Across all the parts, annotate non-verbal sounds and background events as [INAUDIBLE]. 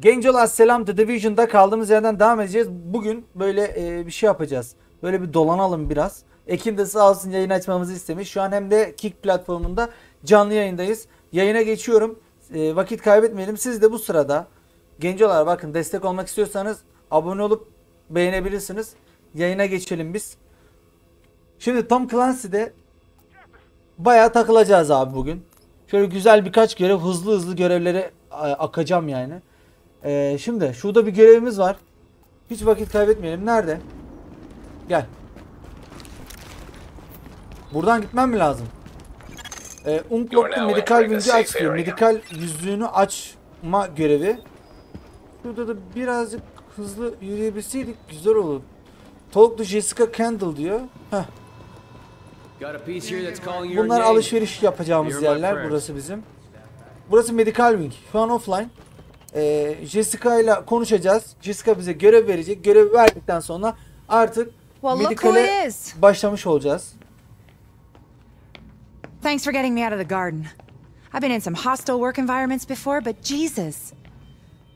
Gencolar selam The Division'da kaldığımız yerden devam edeceğiz. Bugün böyle e, bir şey yapacağız. Böyle bir dolanalım biraz. Ekin de sağ olsun yayın açmamızı istemiş. Şu an hem de Kick platformunda canlı yayındayız. Yayına geçiyorum. E, vakit kaybetmeyelim. Siz de bu sırada Gencolar bakın destek olmak istiyorsanız abone olup beğenebilirsiniz. Yayına geçelim biz. Şimdi Tom Clancy'de bayağı takılacağız abi bugün. Şöyle güzel birkaç görev hızlı hızlı görevlere akacağım yani. Ee, şimdi şurada bir görevimiz var. Hiç vakit kaybetmeyelim. Nerede? Gel. Buradan gitmem mi lazım? Ee, now medikal safe aç diyor. Medikal yüzüğünü açma görevi. Şurada da birazcık hızlı yürüyebilseydik güzel olur. Talk to Jessica Kendall diyor. Heh. Bunlar alışveriş yapacağımız yerler. Burası bizim. Burası Medical Wing. Şu an offline. Ee, Jessica ile konuşacağız. Jessica bize görev verecek. Görev verdikten sonra artık Well, look who medikale is. başlamış olacağız. Thanks for getting me out of the garden. I've been in some hostile work environments before, but Jesus.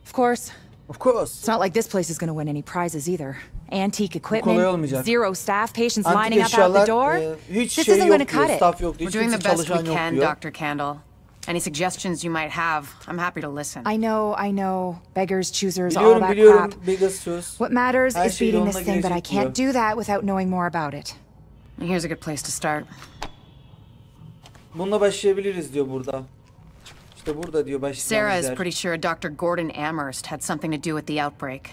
Of course, Of course. it's not like this place is going to win any prizes either. Antique kolay equipment, olmayacak. zero staff, patients Antik lining up out eşyalar the door. e, hiç This şey isn't yok gonna diyor. cut it. Staff yok diyor. We're doing the best we yok can, diyor. Dr. Candle. Any suggestions you might have, I'm happy to listen. I know, I know. Beggars, choosers, all that biliyorum. crap. What matters Her is beating this thing, but I can't do that without knowing more about it. Here's a good place to start. Bununla başlayabiliriz diyor burada. İşte burada diyor başlayacağımız Sarah is pretty sure Dr. Gordon Amherst had something to do with the outbreak.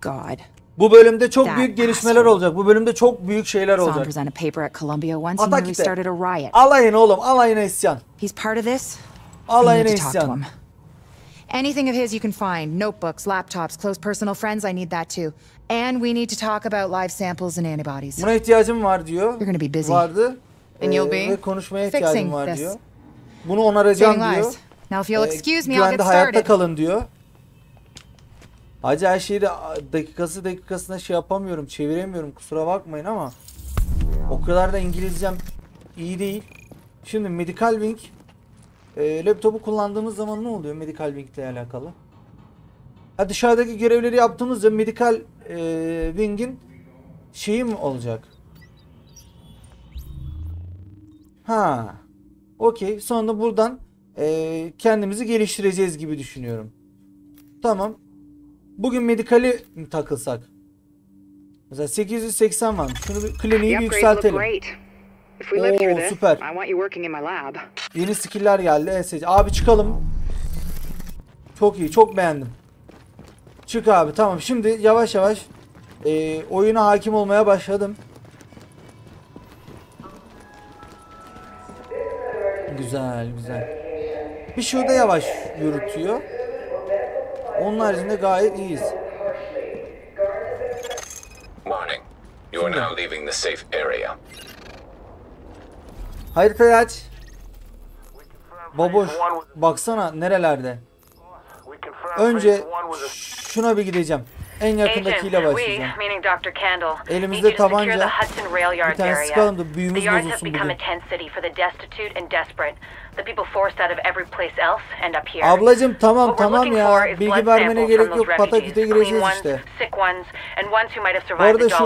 God. Bu bölümde çok büyük gelişmeler olacak. Bu bölümde çok büyük şeyler olacak. Atak ite. started a riot. Alayın oğlum. Alayına isyan. He's part of this. Alayına isyan. Anything of his you can find notebooks, laptops, close personal friends I need that too. And we need to talk about live samples and antibodies. Buna ihtiyacım var diyor. You're gonna be busy. Vardı. And you'll Ee, be Ve konuşmaya ihtiyacım var diyor. Bunu onaracağım diyor. Now if you'll Ee, excuse me, I'll güvende get hayatta started. kalın diyor. Hacı her şeyi de dakikası dakikasına şey yapamıyorum, çeviremiyorum kusura bakmayın ama o kadar da İngilizcem iyi değil. Şimdi Medical Wing e, laptopu kullandığımız zaman ne oluyor Medical Wing ile alakalı? Ha dışarıdaki görevleri yaptığımızda Medical e, Wing'in şeyi mi olacak? Ha. Okey. Sonra buradan e, kendimizi geliştireceğiz gibi düşünüyorum. Tamam. Bugün medikali takılsak? Mesela 880 var. Şunu bir kliniği bir yükseltelim. Oo, süper. Yeni skill'ler geldi. ESC. Abi çıkalım. Çok iyi. Çok beğendim. Çık abi. Tamam. Şimdi yavaş yavaş e, oyuna hakim olmaya başladım. Güzel güzel. Bir şurada yavaş yürütüyor. Onun haricinde gayet iyiyiz. Warning. You are now leaving the safe area. Haritayı aç. Baboş. Baksana nerelerde. Önce şuna bir gideceğim. En yakındakiyle başlayacağım. Elimizde tabanca, bir tane sıkalım da büyümüz bozulsun here. Ablacım tamam tamam ya. Bilgi vermene gerek yok. Pataküte gireceğiz işte. Bu arada şu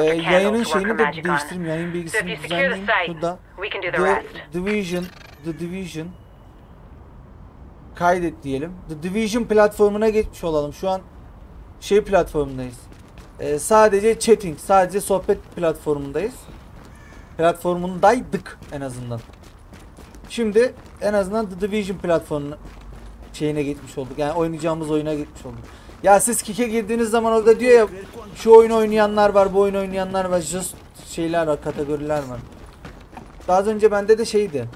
e, yayının şeyini de değiştireyim. Yayın bilgisini düzenleyeyim. Şurada. we can do the. Division. The Division. Kaydet diyelim. The Division platformuna geçmiş olalım. Şu an şey platformundayız. E, sadece chatting, sadece sohbet platformundayız. Platformundaydık en azından. Şimdi en azından The Division platformuna şeyine gitmiş olduk. Yani oynayacağımız oyuna gitmiş olduk. Ya siz Kik'e girdiğiniz zaman orada diyor ya şu oyun oynayanlar var, bu oyun oynayanlar var, just şeyler var, kategoriler var. Daha önce bende de şeydi.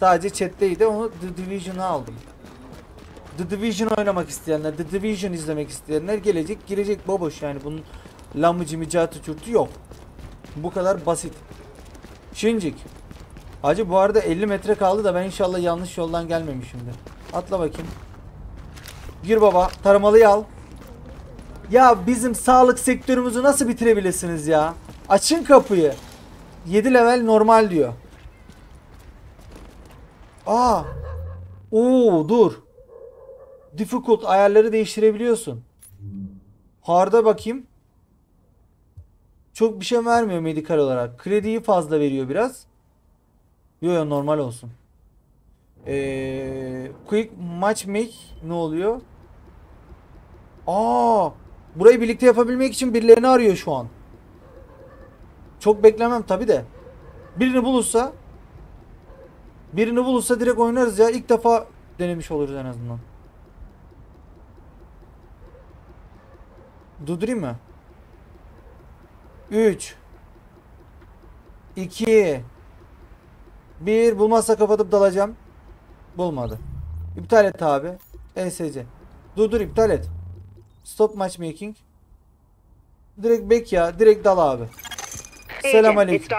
Sadece chat'teydi. Onu The Division'a aldım. The Division oynamak isteyenler, The Division izlemek isteyenler gelecek, girecek baboş yani bunun lamıcı micatı çürtü yok. Bu kadar basit. Şincik. Hacı bu arada 50 metre kaldı da ben inşallah yanlış yoldan gelmemişimdir. Atla bakayım. Gir baba. Taramalıyı al. Ya bizim sağlık sektörümüzü nasıl bitirebilirsiniz ya? Açın kapıyı. 7 level normal diyor. Aa. Oo dur. Difficult ayarları değiştirebiliyorsun. Hard'a bakayım. Çok bir şey vermiyor medikal olarak. Krediyi fazla veriyor biraz. Yo yo normal olsun. Ee, quick match make ne oluyor? Aa, burayı birlikte yapabilmek için birilerini arıyor şu an. Çok beklemem tabi de. Birini bulursa birini bulursa direkt oynarız ya. İlk defa denemiş oluruz en azından. Durdurayım mı? 3 2 1 bulmazsa kapatıp dalacağım. Bulmadı. İptal et abi. ESC. Dur dur iptal et. Stop matchmaking. Direkt bek ya. Direkt dal abi. Selam aleyküm.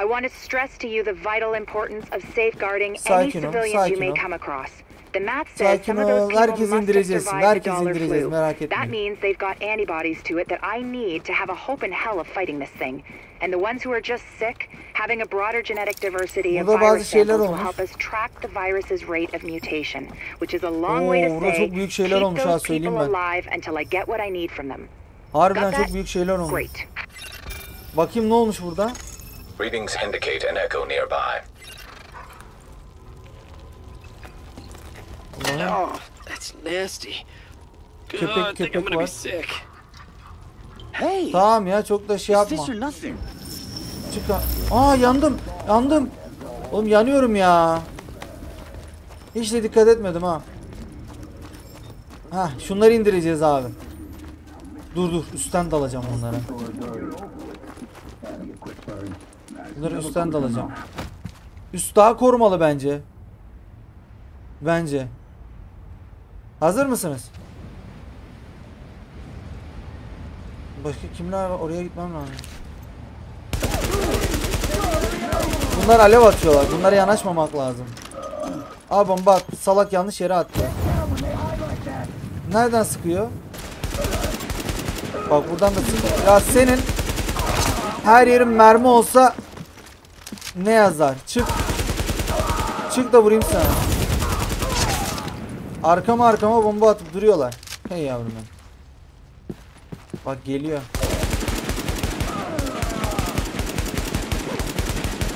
I want to stress to you the vital importance of safeguarding any civilians you may come across. The math says Sakin some of those people herkes must have survived the dollar flu. That means they've got antibodies to it that I need to have a hope in hell of fighting this thing. And the ones who are just sick, having a broader genetic diversity of Burada bazı virus şeyler samples will help us track the virus's rate of mutation, which is a long way to burada say çok büyük şeyler keep olmuş those people ben. alive until I get what I need from them. Harbiden Got çok that? büyük şeyler olmuş. Great. Bakayım ne olmuş burada? Readings indicate an echo nearby. Oh, that's nasty. God, Köpek, köpek var. be sick. Hey, Tamam ya çok da şey yapma. Çık. Aa yandım. Yandım. Oğlum yanıyorum ya. Hiç de dikkat etmedim ha. Ha şunları indireceğiz abi. Dur dur üstten dalacağım onlara. Bunları üstten dalacağım. Üst daha korumalı bence. Bence. Hazır mısınız? Başka kimler? Oraya gitmem lazım. Bunlar alev atıyorlar. Bunlara yanaşmamak lazım. Aa bomba at. Salak yanlış yere attı. Nereden sıkıyor? Bak buradan da sıkıyor. Ya senin her yerin mermi olsa ne yazar? Çık. Çık da vurayım sana. Arkama arkama bomba atıp duruyorlar. Hey yavrum benim. Bak geliyor.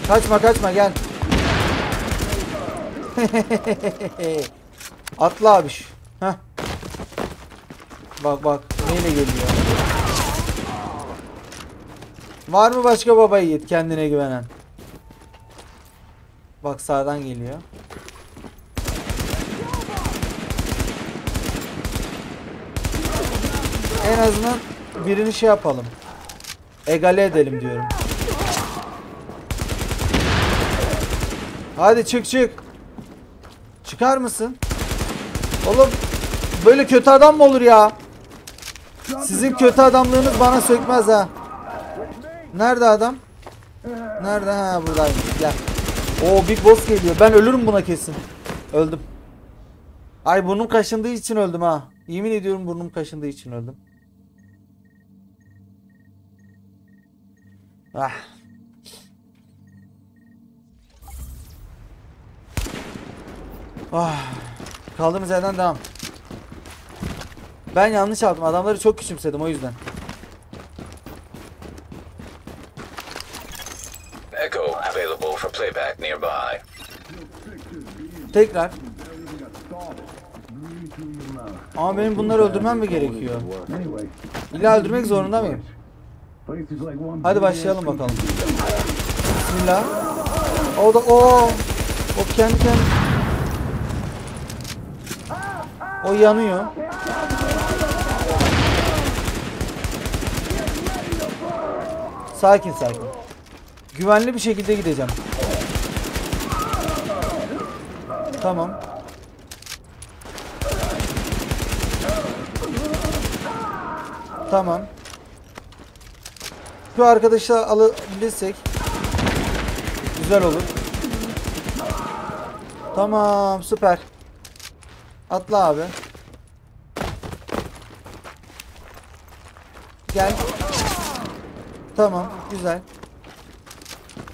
Kaçma kaçma gel. [LAUGHS] Atla abi. şu. Heh. Bak bak neyle geliyor. Var mı başka baba yiğit kendine güvenen? Bak sağdan geliyor. En azından birini şey yapalım. Egale edelim diyorum. Hadi çık çık. Çıkar mısın? Oğlum böyle kötü adam mı olur ya? Sizin kötü adamlığınız bana sökmez ha. Nerede adam? Nerede? Ha buradaymış. Gel. Oo Big Boss geliyor. Ben ölürüm buna kesin. Öldüm. Ay burnum kaşındığı için öldüm ha. Yemin ediyorum burnum kaşındığı için öldüm. Ah. Ah. Kaldığımız yerden devam. Ben yanlış yaptım. Adamları çok küçümsedim o yüzden. Echo available for playback nearby. Tekrar. Ama benim bunları öldürmem mi gerekiyor? İlla öldürmek zorunda mıyım? Hadi başlayalım bakalım. Bismillah. O da o. O kendi kendi. O yanıyor. Sakin sakin. Güvenli bir şekilde gideceğim. Tamam. Tamam. Şu arkadaşı alabilirsek güzel olur. Tamam, süper. Atla abi. Gel. Tamam, güzel.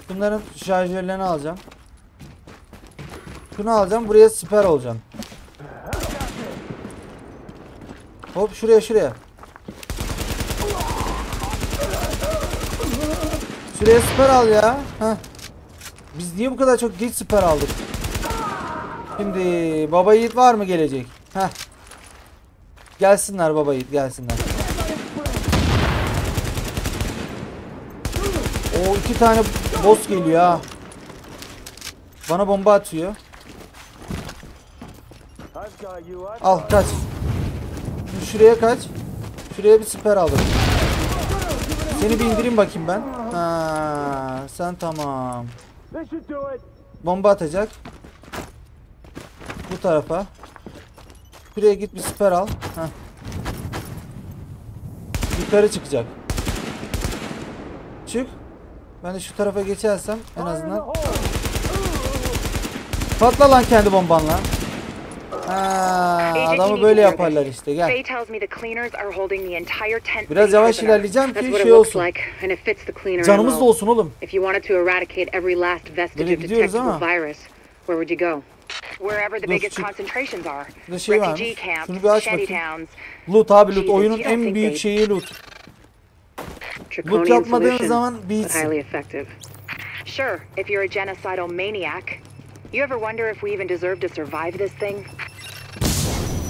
Bunların şarjörlerini alacağım. Şunu alacağım, buraya siper olacağım. Hop şuraya şuraya. Şuraya süper al ya. Heh. Biz niye bu kadar çok geç süper aldık? Şimdi baba yiğit var mı gelecek? Heh. Gelsinler baba yiğit gelsinler. O iki tane boss geliyor ha. Bana bomba atıyor. Al kaç. Şuraya kaç. Şuraya bir siper aldım. Seni bir indireyim bakayım ben. Ha, sen tamam. Bomba atacak. Bu tarafa. Şuraya git bir siper al. Heh. Yukarı çıkacak. Çık. Ben de şu tarafa geçersem en azından. Patla lan kendi bombanla. Ha, adamı böyle yaparlar işte. Gel. Biraz yavaş ilerleyeceğim ki şey olsun. Canımız da olsun oğlum. Böyle gidiyoruz ama. Wherever the biggest concentrations are. Şey camps, Şunu bir aç bakayım. Loot abi loot. Oyunun en büyük şeyi loot. Draconian yapmadığın zaman bitsin. Sure, if you're a genocidal maniac. You ever wonder if we even deserve to survive this thing?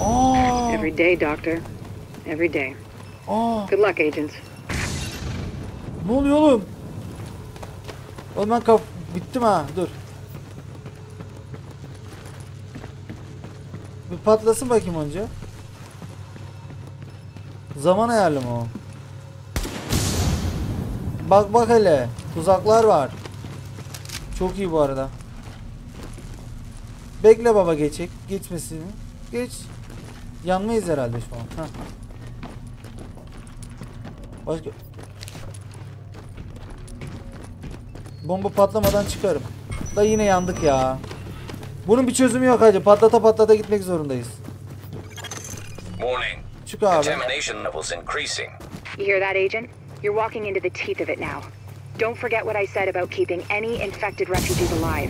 Aa, Every day, Doctor. Every day. aa. Good luck, agents. Ne oluyor oğlum? Oğlum ben kap bittim ha. Dur. Bir patlasın bakayım önce. Zaman ayarlı mı o? Bak bak hele. Tuzaklar var. Çok iyi bu arada. Bekle baba geçecek. Geçmesini. Geç. Yanmayız herhalde şu an. Heh. Başka... Bomba patlamadan çıkarım. Da yine yandık ya. Bunun bir çözümü yok hacı. Patlata patlata gitmek zorundayız. Warning. Çık abi. Contamination levels increasing. You hear that, Agent? You're walking into the teeth of it now. Don't forget what I said about keeping any infected refugees alive.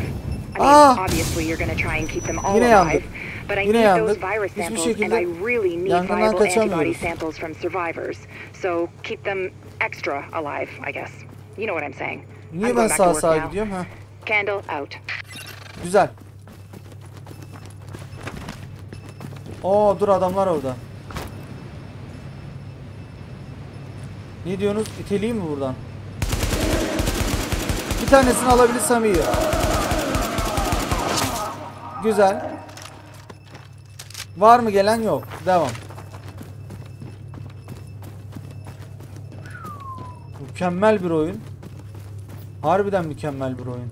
I mean, Ah! obviously you're gonna try and keep them all Yine alive, yandık. But I Yine need yandık. those virus Hiçbir samples, şekilde and I really need yangından viable antibody kaçamıyoruz. samples from survivors. So keep them extra alive, I guess. You know what I'm saying. Niye ben going back to sağa work sağa now. gidiyorum ha? Candle out. Güzel. Oo dur adamlar orada. Ne diyorsunuz? İteleyeyim mi buradan? Bir tanesini alabilirsem iyi. Güzel. Var mı gelen yok. Devam. Mükemmel bir oyun. Harbiden mükemmel bir oyun.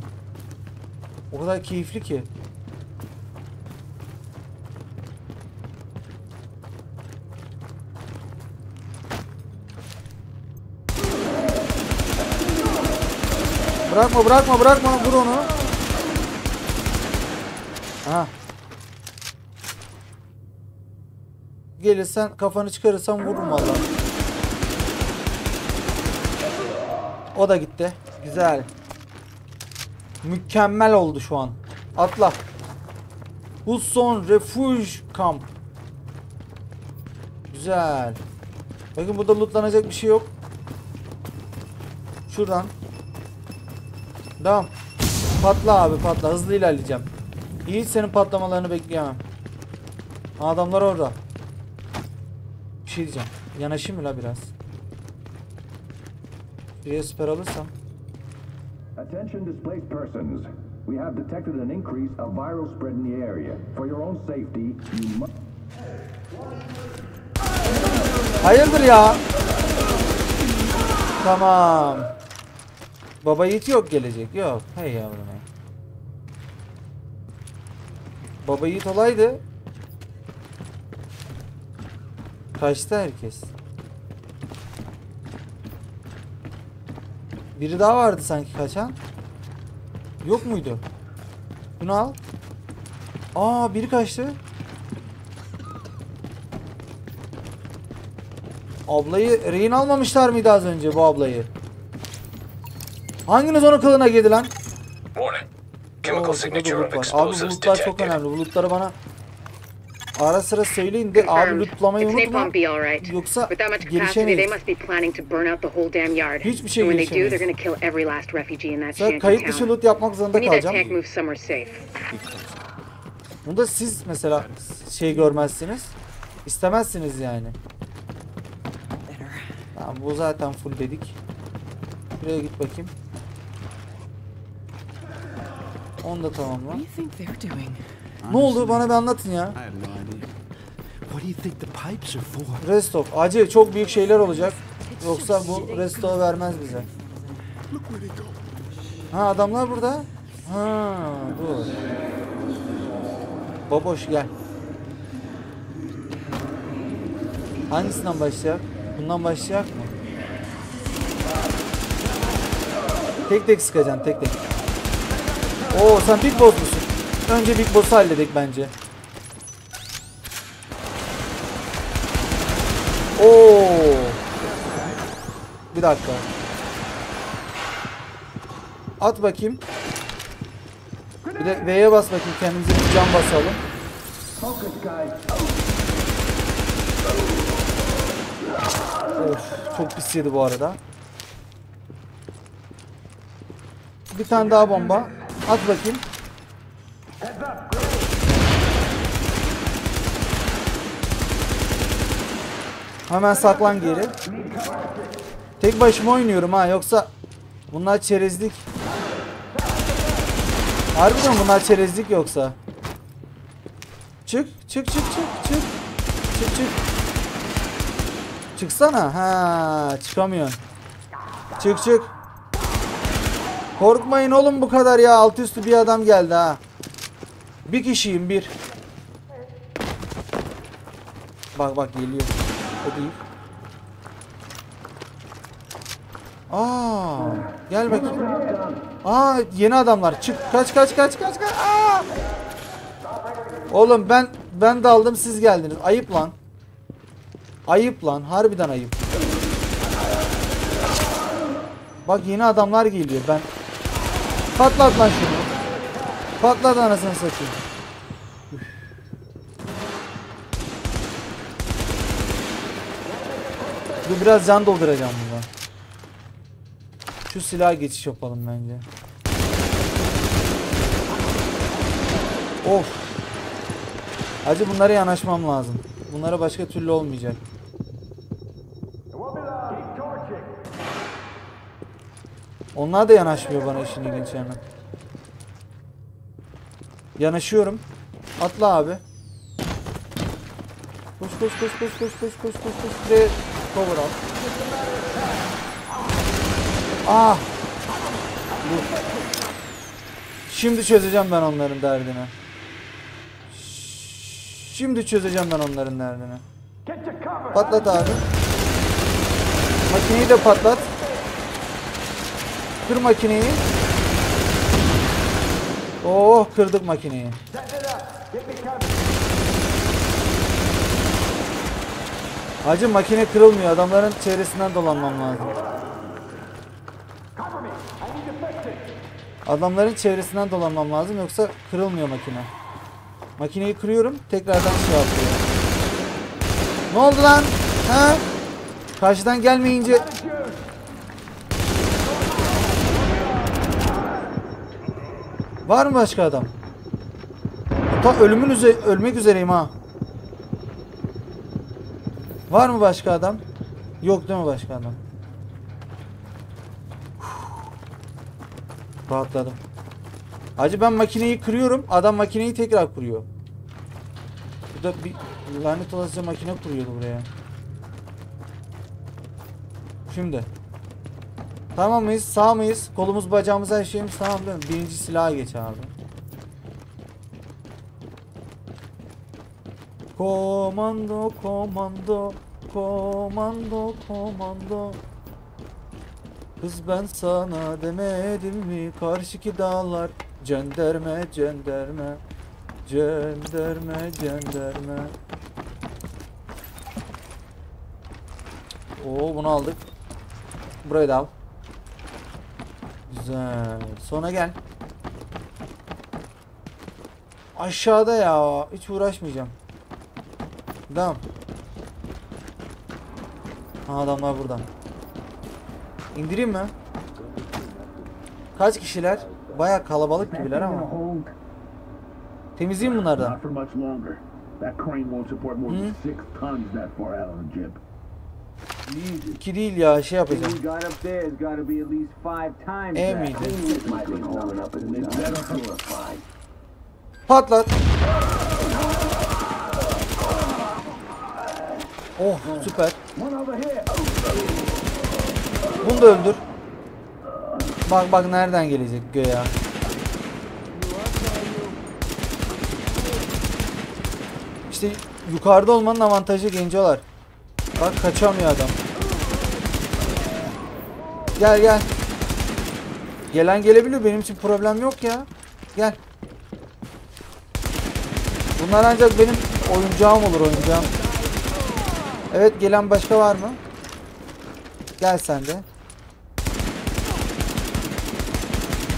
O kadar keyifli ki. Bırakma bırakma bırakma vur onu. Aha. Gelirsen kafanı çıkarırsan vururum valla. O da gitti. Güzel. Mükemmel oldu şu an. Atla. Hudson Refuge Camp. Güzel. Bakın burada lootlanacak bir şey yok. Şuradan. Devam. Patla abi patla. Hızlı ilerleyeceğim. Hiç senin patlamalarını bekleyemem. Adamlar orada. Bir şey diyeceğim. Yanaşayım mı la biraz? Şuraya süper alırsam. Attention displaced persons. We have detected an increase of viral spread in the area. For your own safety, you must... Hayırdır ya? Tamam. Baba yiğit yok gelecek. Yok. Hey yavrum. Baba yiğit olaydı. Kaçtı herkes. Biri daha vardı sanki kaçan. Yok muydu? Bunu al. Aa biri kaçtı. Ablayı rehin almamışlar mıydı az önce bu ablayı? Hanginiz onun kılına girdi lan? Warning. Chemical signature of var. Abi explosives bulutlar çok detected. önemli. Bulutları bana Ara sıra söyleyin de abi lootlamayı unutma. Yoksa gelişemeyiz. Hiçbir şey gelişemeyiz. Sonra kayıt dışı loot yapmak zorunda kalacağım. Bunda siz mesela şey görmezsiniz. İstemezsiniz yani. Tamam bu zaten full dedik. Buraya git bakayım. Onu da tamamla. Ne oldu bana bir anlatın ya. Restock. Acil çok büyük şeyler olacak. Yoksa bu restock vermez bize. Ha adamlar burada. Ha dur. Baboş gel. Hangisinden başlayak? Bundan başlayak mı? Tek tek sıkacaksın tek tek. Oo sen Big Boss musun? Önce Big Boss'u halledik bence. Oo. Bir dakika. At bakayım. Bir de V'ye bas bakayım kendimize bir can basalım. Of çok pis yedi bu arada. Bir tane daha bomba. At bakayım. Hemen saklan geri. Tek başıma oynuyorum ha yoksa bunlar çerezlik. Harbiden bunlar çerezlik yoksa. Çık çık çık çık çık. Çık çık. Çıksana. Ha çıkamıyorsun. Çık çık. Korkmayın oğlum bu kadar ya. Altı üstü bir adam geldi ha. Bir kişiyim bir. Bak bak geliyor. O değil. Aa, gel bakayım. Aa, yeni adamlar. Çık. Kaç kaç kaç kaç kaç. Aa! Oğlum ben ben daldım siz geldiniz. Ayıp lan. Ayıp lan. Harbiden ayıp. Bak yeni adamlar geliyor. Ben patlat lan şunu. Patlat anasını satayım. Dur biraz can dolduracağım bundan. Şu silaha geçiş yapalım bence. Of. Acı bunlara yanaşmam lazım. Bunlara başka türlü olmayacak. Onlar da yanaşmıyor bana işin ilginç yanı. Yanaşıyorum. Atla abi. Koş koş koş koş koş koş koş koş koş. Ve cover. Ah. Dur. Şimdi çözeceğim ben onların derdini. Şimdi çözeceğim ben onların derdini. Patlat abi. Makineyi de patlat. Kır makineyi. Oh kırdık makineyi. Hacı makine kırılmıyor. Adamların çevresinden dolanmam lazım. Adamların çevresinden dolanmam lazım yoksa kırılmıyor makine. Makineyi kırıyorum tekrardan şey yapıyor. Ne oldu lan? Ha? Karşıdan gelmeyince Var mı başka adam? Ta ölümün üze ölmek üzereyim ha. Var mı başka adam? Yok değil mi başka adam? Rahatladım. Hacı ben makineyi kırıyorum. Adam makineyi tekrar kuruyor. Bu da bir lanet olası makine kuruyordu buraya. Şimdi. Tamam mıyız? Sağ mıyız? Kolumuz bacağımız her şeyimiz tamam değil mi? Birinci silaha geç abi. Komando, komando, komando, komando. Kız ben sana demedim mi karşıki dağlar cenderme cenderme cenderme cenderme Oo bunu aldık. Burayı da al. Güzel. Sonra gel. Aşağıda ya. Hiç uğraşmayacağım. Devam. Ha adamlar burada. İndireyim mi? Kaç kişiler? Baya kalabalık gibiler ama. Temizleyeyim bunlardan. Jib. İki değil ya şey yapacağım. got up there has got to be at least five times E miydi? This might be holding up and it's better purified. Patlat. Oh süper. Bunu da öldür. Bak bak nereden gelecek göya. İşte yukarıda olmanın avantajı gencolar. Bak kaçamıyor adam. Gel gel. Gelen gelebilir benim için problem yok ya. Gel. Bunlar ancak benim oyuncağım olur oyuncağım. Evet gelen başka var mı? Gel sen de.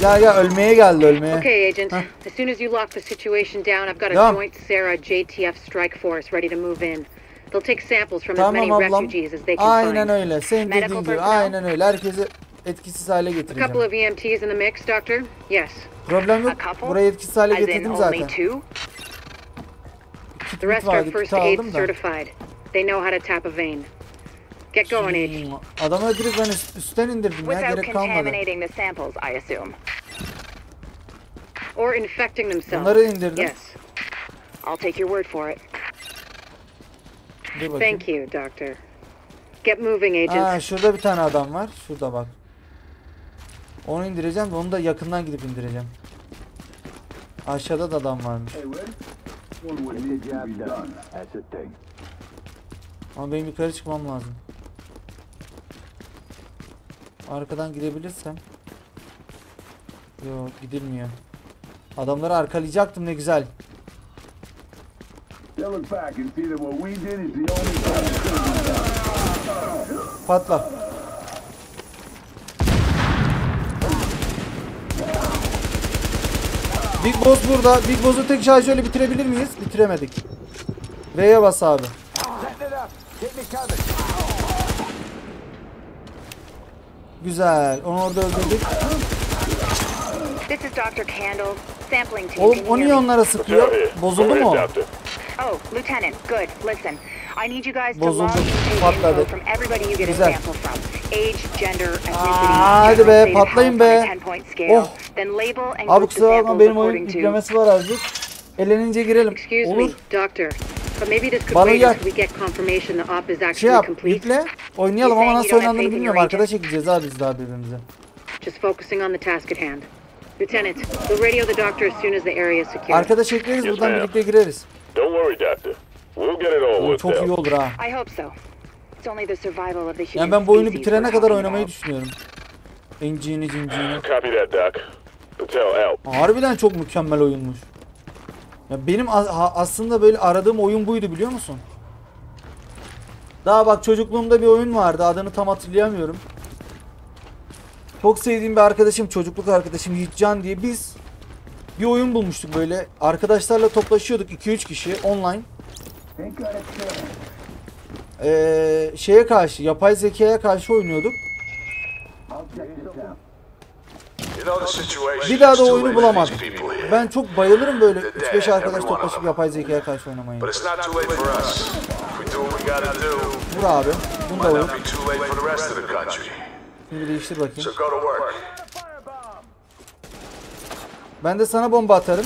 Gel gel ölmeye geldi ölmeye. Okay, Agent. Huh. As soon as you lock the situation down, I've got a Yeah. joint Sarah JTF strike force ready to move in. They'll take samples from as many Tamam ablam. refugees as they can Aynen find. öyle. Senin dediğin gibi. Aynen öyle. Herkesi etkisiz hale A couple getireceğim. of EMTs in the mix, Doctor? Yes. Problem yok. Burayı etkisiz hale getirdim zaten. The rest are first aid certified. They know how to tap a vein. Get going, Agent. Adamı direkt ben üst- üstten indirdim ya. Without Gerek kalmadı. contaminating the samples, I assume. Or infecting themselves. Bunları indirdim. Yes. I'll take your word for it. Thank you, Doctor. Get moving, Agent. Aa, şurada bir tane adam var. Şurada bak. Onu indireceğim onu da yakından gidip indireceğim. Aşağıda da adam varmış. Hey, Ama benim yukarı çıkmam lazım. Arkadan gidebilirsem. Yok gidilmiyor. Adamları arkalayacaktım ne güzel. Patla. Big Boss burada. Big Boss'u tek şarjörle bitirebilir miyiz? Bitiremedik. V'ye bas abi. Güzel. Onu orada öldürdük. This is Dr. Candle. Sampling team. Oğlum o niye onlara sıkıyor? Bozuldu mu? Oh, Lieutenant, good. Listen, I need you guys to Bozuldu. log Patladı. from everybody you get a sample from. Age, gender, ethnicity, Aa, hadi be, patlayın be. a 10-point scale. Oh. Then label and Abi kusura bakma benim oyun according to... yüklemesi var azıcık. Elenince girelim. Excuse Olur. me, Doctor. But maybe this could Bana gel. until we get confirmation the op is Şey actually yap, complete. yükle. Oynayalım ama nasıl oynandığını bilmiyorum. Arkadaş agent? çekeceğiz abi biz daha birbirimize. Just focusing on the task at hand. Lieutenant, we'll radio the doctor as soon as the area is secure. Arkadaş ekleriz buradan birlikte gireriz. Don't worry, Doctor. We'll get it all Oğlum çok iyi olur ha. I hope so. It's only the survival of the human Yani ben bu oyunu species bitirene kadar oynamayı düşünüyorum. İnciğini cinciğini. Copy that, Doc. Patel out. Harbiden çok mükemmel oyunmuş. Ya benim aslında böyle aradığım oyun buydu biliyor musun? Daha bak çocukluğumda bir oyun vardı adını tam hatırlayamıyorum. Çok sevdiğim bir arkadaşım çocukluk arkadaşım Yiğitcan diye biz bir oyun bulmuştuk böyle arkadaşlarla toplaşıyorduk 2-3 kişi online. Ee, şeye karşı yapay zekaya karşı oynuyorduk. Bir daha da oyunu bulamadım. Ben çok bayılırım böyle 3-5 arkadaş toplaşıp yapay zekaya karşı oynamayı. Vur abi. Bunu da vur. Şimdi değiştir bakayım. Ben de sana bomba atarım.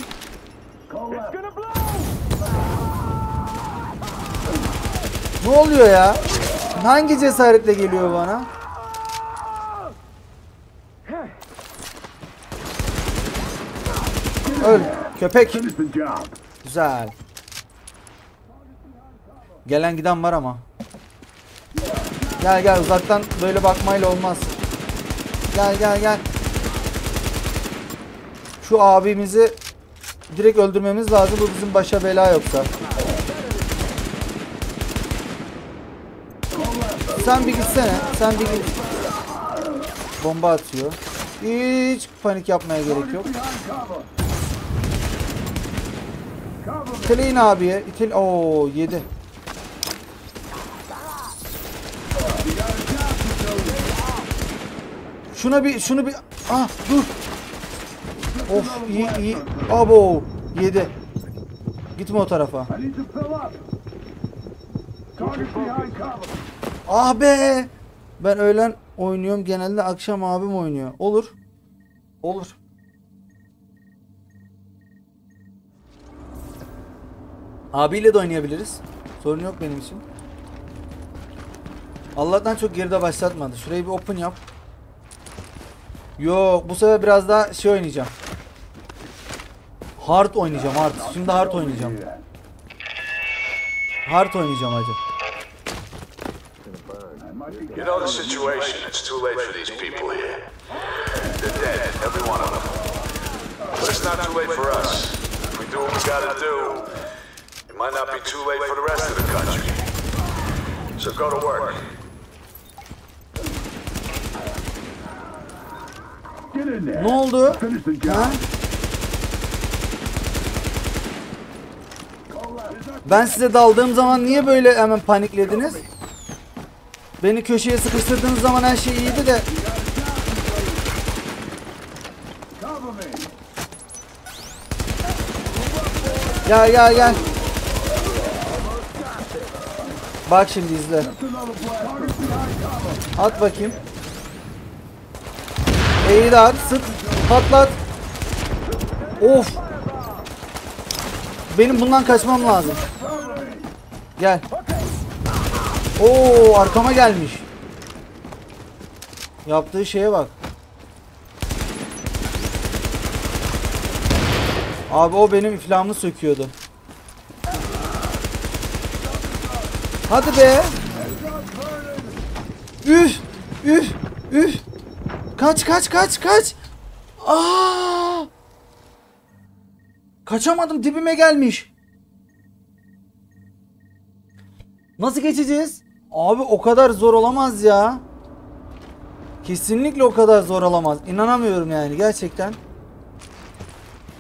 Ne oluyor ya? Hangi cesaretle geliyor bana? Öl. Köpek. Güzel. Gelen giden var ama. Gel gel uzaktan böyle bakmayla olmaz. Gel gel gel. Şu abimizi direkt öldürmemiz lazım. Bu bizim başa bela yoksa. Sen bir gitsene. Sen bir git. Bomba atıyor. Hiç panik yapmaya gerek yok. Kaleyin abiye. İtil. Oo yedi. Şuna bir şunu bir ah dur. Of iyi iyi. Abo yedi. Gitme o tarafa. Ah be. Ben öğlen oynuyorum. Genelde akşam abim oynuyor. Olur. Olur. Abiyle de oynayabiliriz. Sorun yok benim için. Allah'tan çok geride başlatmadı. Şurayı bir open yap. Yok bu sefer biraz daha şey oynayacağım. Hard oynayacağım hard. Şimdi hard oynayacağım. Hard oynayacağım hacı. You know the situation. It's too late for these people here. They're dead, every one of them. But it's not too late for us. We do what we gotta do, it might not be too late for the rest of the country. So go to work. Ne oldu? Ha? Ben size daldığım zaman niye böyle hemen paniklediniz? Beni köşeye sıkıştırdığınız zaman her şey iyiydi de. Gel gel gel. Bak şimdi izle. At bakayım. Eğil at, sık, patlat. Of. Benim bundan kaçmam lazım. Gel. Oo arkama gelmiş. Yaptığı şeye bak. Abi o benim iflahımı söküyordu. Hadi be. Üf, üf, üf. Kaç kaç kaç kaç. Aa! Kaçamadım dibime gelmiş. Nasıl geçeceğiz? Abi o kadar zor olamaz ya. Kesinlikle o kadar zor olamaz. İnanamıyorum yani gerçekten.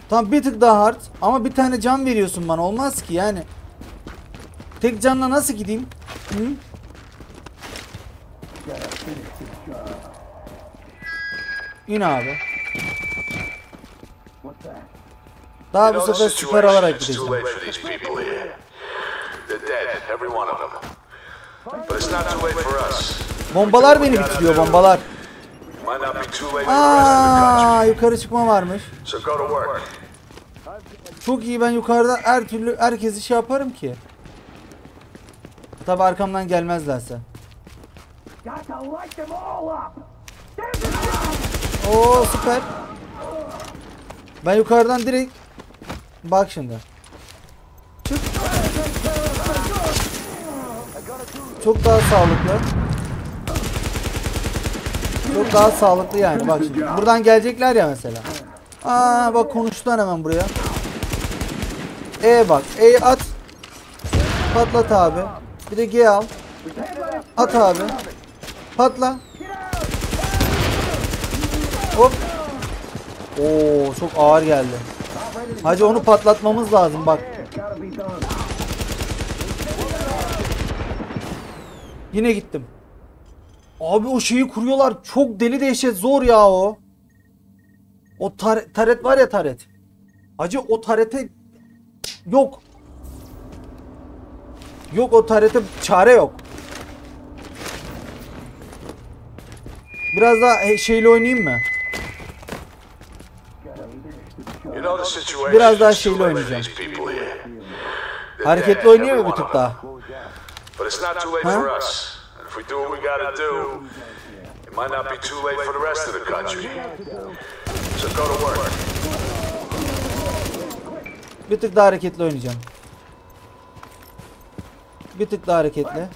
Tam bir tık daha hard ama bir tane can veriyorsun bana olmaz ki yani. Tek canla nasıl gideyim? Hı? İn abi. Daha bu sefer süper alarak gideceğim. Bombalar beni bitiriyor bombalar. Aa, yukarı çıkma varmış. Çok iyi ben yukarıda her türlü herkesi şey yaparım ki. Tabi arkamdan gelmezlerse. Oo süper. Ben yukarıdan direkt bak şimdi. Çık. Çok daha sağlıklı. Çok daha sağlıklı yani bak şimdi. Buradan gelecekler ya mesela. Aa bak konuştular hemen buraya. E bak. E at. Patlat abi. Bir de G al. At abi. Patla. Hop. Oo çok ağır geldi. Hacı onu patlatmamız lazım bak. Yine gittim. Abi o şeyi kuruyorlar. Çok deli dehşet zor ya o. O tar- taret var ya taret. Hacı o tarete yok. Yok o tarete çare yok. Biraz daha şeyle oynayayım mı? Biraz daha şeyle oynayacağım. Hareketli oynayayım mı bir tık daha? might not be too late for the rest of the country. So go to work. Bir tık daha hareketli oynayacağım. Bir tık daha hareketli.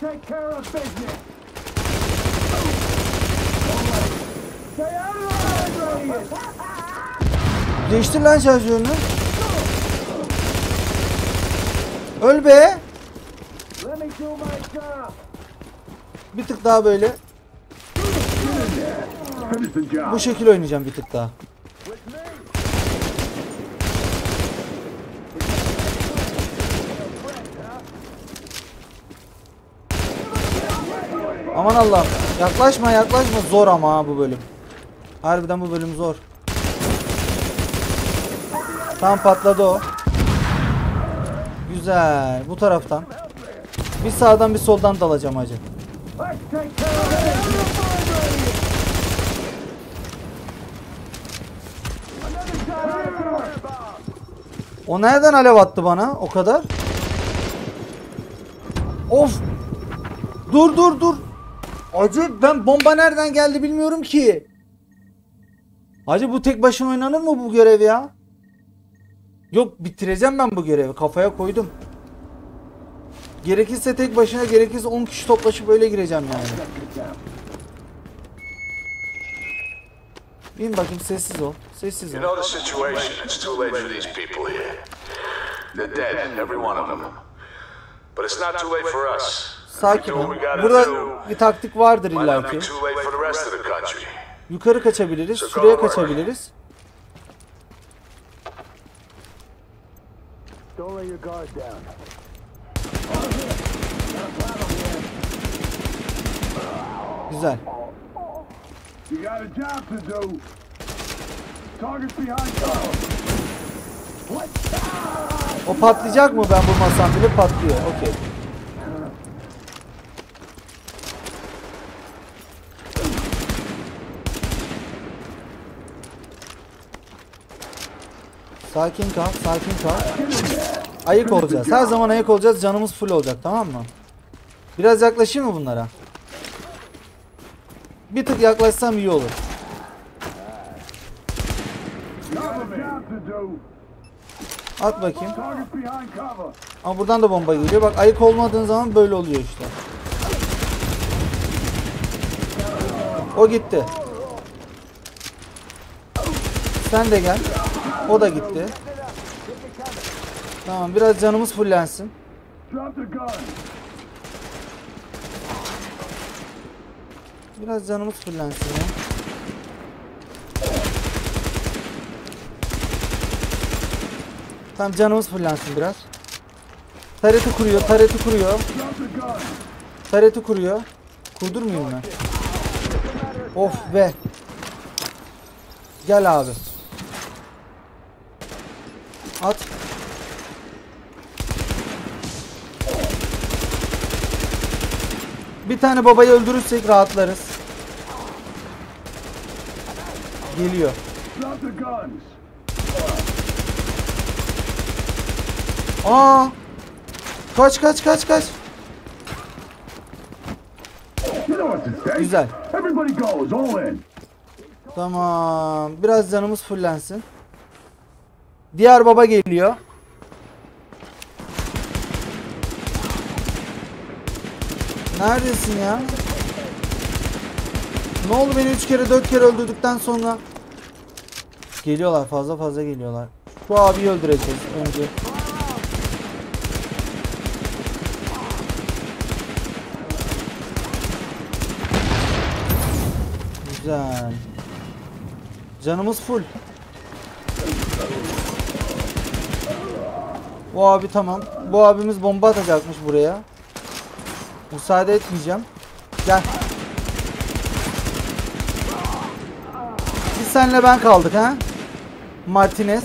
Değiştir lan şarjörünü. Öl be. Bir tık daha böyle. Bu şekil oynayacağım bir tık daha. Aman Allah'ım. Yaklaşma yaklaşma. Zor ama ha bu bölüm. Harbiden bu bölüm zor. Tam patladı o. Güzel. Bu taraftan. Bir sağdan bir soldan dalacağım hacı. O nereden alev attı bana o kadar? Of! Dur dur dur. Acı ben bomba nereden geldi bilmiyorum ki. Acı bu tek başına oynanır mı bu görev ya? Yok bitireceğim ben bu görevi. Kafaya koydum. Gerekirse tek başına gerekirse 10 kişi toplaşıp öyle gireceğim yani. Bin bakayım sessiz ol. Sessiz ol. But it's not too late for us. Sakin ol. Burada bir taktik vardır illaki. Yukarı kaçabiliriz. Şuraya kaçabiliriz. Güzel. O patlayacak mı ben vurmasam bile patlıyor. Okey. Sakin kal, sakin kal. Ayık olacağız. Her zaman ayık olacağız. Canımız full olacak, tamam mı? Biraz yaklaşayım mı bunlara? Bir tık yaklaşsam iyi olur. At bakayım. Ama buradan da bomba geliyor. Bak ayık olmadığın zaman böyle oluyor işte. O gitti. Sen de gel. O da gitti. Tamam biraz canımız fullensin. Biraz canımız fullensin ya. Tamam canımız fullensin biraz. Tareti kuruyor, tareti kuruyor. Tareti kuruyor. Kurdurmayayım ben. Of be. Gel abi. At. Bir tane babayı öldürürsek rahatlarız. Geliyor. Aa! Kaç kaç kaç kaç. Güzel. Tamam. Biraz canımız fullensin. Diğer baba geliyor. Neredesin ya? Ne oldu beni 3 kere 4 kere öldürdükten sonra? Geliyorlar fazla fazla geliyorlar. Şu abiyi öldüreceğiz önce. Güzel. Canımız full. Bu abi tamam. Bu abimiz bomba atacakmış buraya. Müsaade etmeyeceğim. Gel. Biz senle ben kaldık ha. Martinez.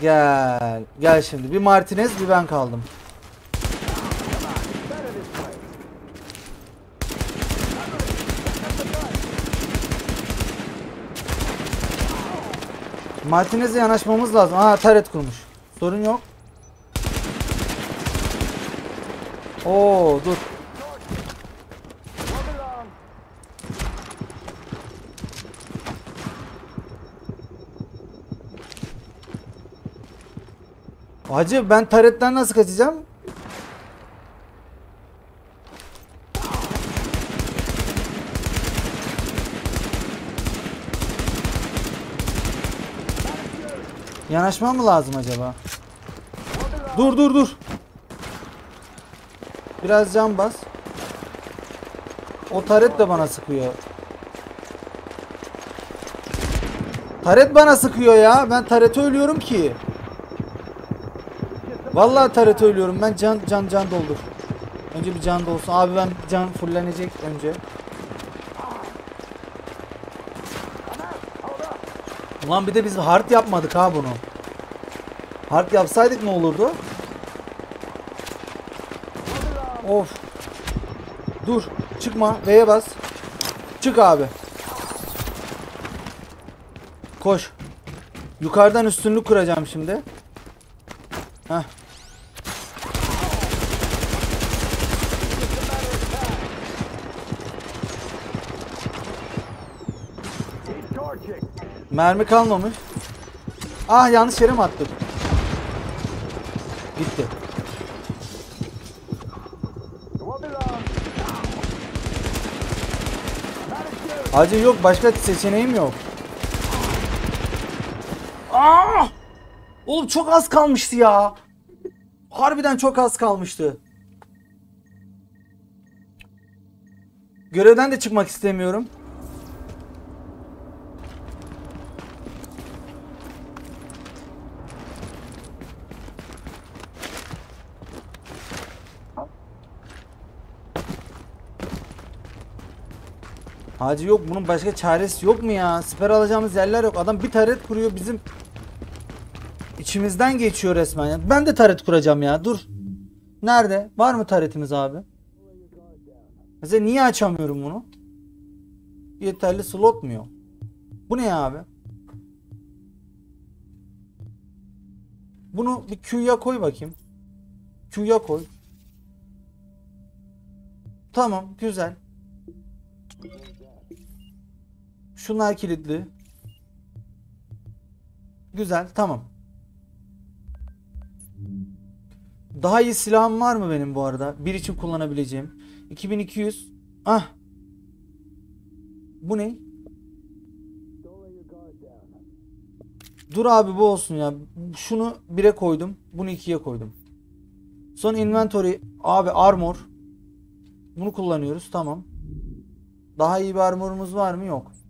Gel. Gel şimdi. Bir Martinez bir ben kaldım. Martinez'e yanaşmamız lazım. Aa taret kurmuş. Sorun yok. Oo dur. Hacı ben taretten nasıl kaçacağım? Yanaşmam mı lazım acaba? Dur dur dur. Biraz can bas. O taret de bana sıkıyor. Taret bana sıkıyor ya. Ben tarete ölüyorum ki. Vallahi tarete ölüyorum. Ben can can can doldur. Önce bir can dolsun. Abi ben can fullenecek önce. Ulan bir de biz hard yapmadık ha bunu. Hard yapsaydık ne olurdu? Of. Dur. Çıkma. V'ye bas. Çık abi. Koş. Yukarıdan üstünlük kuracağım şimdi. Heh. Mermi kalmamış. Ah yanlış yere mi attık? Gitti. Acı yok başka seçeneğim yok. Aa! Oğlum çok az kalmıştı ya. Harbiden çok az kalmıştı. Görevden de çıkmak istemiyorum. Hacı yok bunun başka çaresi yok mu ya? Siper alacağımız yerler yok. Adam bir taret kuruyor bizim içimizden geçiyor resmen ya. Ben de taret kuracağım ya. Dur. Nerede? Var mı taretimiz abi? Mesela niye açamıyorum bunu? Yeterli slot mu yok? Bu ne abi? Bunu bir Q'ya koy bakayım. Q'ya koy. Tamam, güzel. Şunlar kilitli. Güzel, tamam. Daha iyi silahım var mı benim bu arada? Bir için kullanabileceğim. 2200. Ah. Bu ne? Dur abi bu olsun ya. Şunu 1'e koydum. Bunu 2'ye koydum. Son inventory. Abi armor. Bunu kullanıyoruz. Tamam. Daha iyi bir armorumuz var mı? Yok.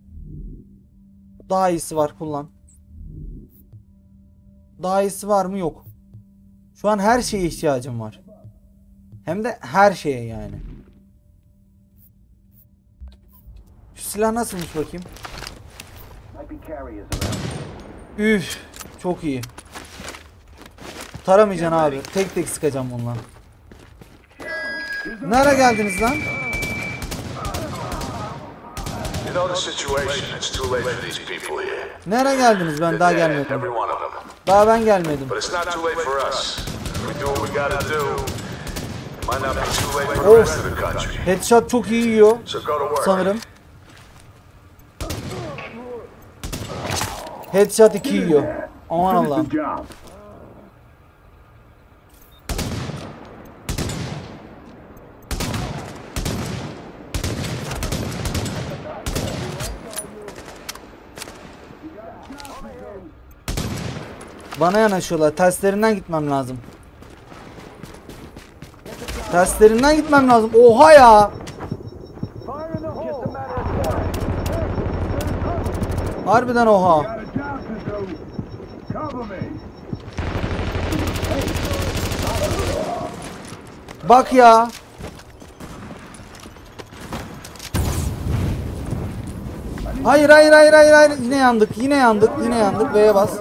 Daha iyisi var. Kullan. Daha iyisi var mı? Yok. Şu an her şeye ihtiyacım var. Hem de her şeye yani. Şu silah nasılmış bakayım? Üf, çok iyi. Taramayacaksın abi. Tek tek sıkacağım bununla. Nereye geldiniz lan? You know the situation. It's too late for these people here. Nereye geldiniz? Ben daha gelmedim. Daha ben gelmedim. But it's not too late for us. If we do what we gotta do, it might not be too late for Of. the rest of the country. Headshot çok iyi yiyor. So go to work. Sanırım. Headshot 2 yiyor. Aman Allah'ım. Bana yanaşıyorlar. Terslerinden gitmem lazım. Terslerinden gitmem lazım. Oha ya. Harbiden oha. Bak ya. Hayır hayır hayır hayır hayır. Yine yandık. Yine yandık. Yine yandık. V'ye bas.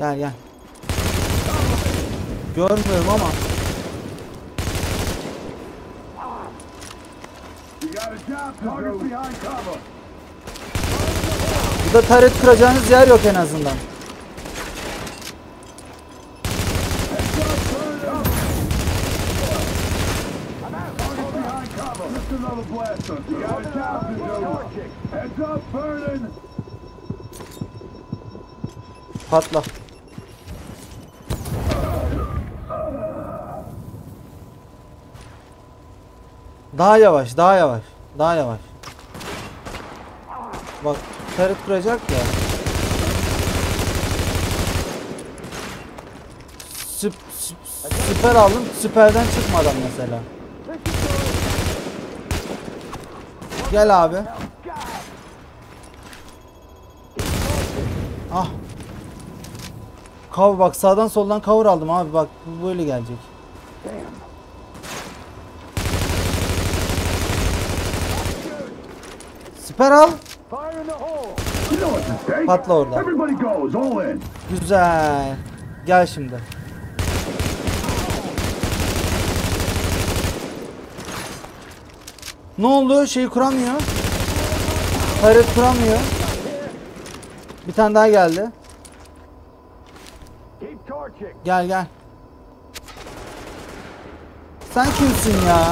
Gel gel. Görmüyorum ama. Burada taret kuracağınız yer yok en azından. Behind Daha yavaş, daha yavaş, daha yavaş. Bak, taret kuracak ya. Süp, süp, süper aldım, süperden çıkmadan mesela. Gel abi. Ah. Cover bak sağdan soldan cover aldım abi bak bu böyle gelecek. Siper al. Fire in the hole. You know it's a mistake. Patla orada. Güzel. Gel şimdi. Ne oldu? Şeyi kuramıyor. Hayret kuramıyor. Bir tane daha geldi. Gel gel. Sen kimsin ya?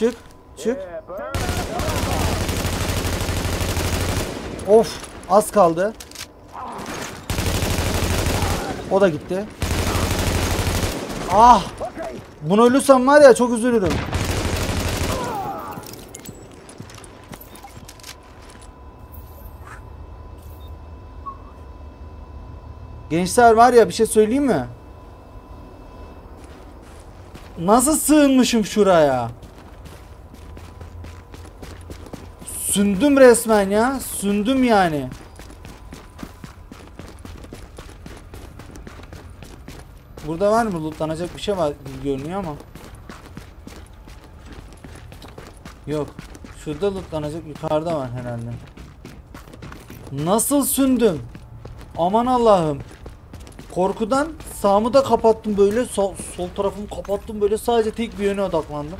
Çık. Çık. Of. Az kaldı. O da gitti. Ah. Bunu ölürsem var ya çok üzülürüm. Gençler var ya bir şey söyleyeyim mi? Nasıl sığınmışım şuraya? Sündüm resmen ya. Sündüm yani. Burada var mı lootlanacak bir şey var görünüyor ama. Yok. Şurada lootlanacak yukarıda var herhalde. Nasıl sündüm? Aman Allah'ım. Korkudan sağımı da kapattım böyle. Sol, sol tarafımı kapattım böyle. Sadece tek bir yöne odaklandım.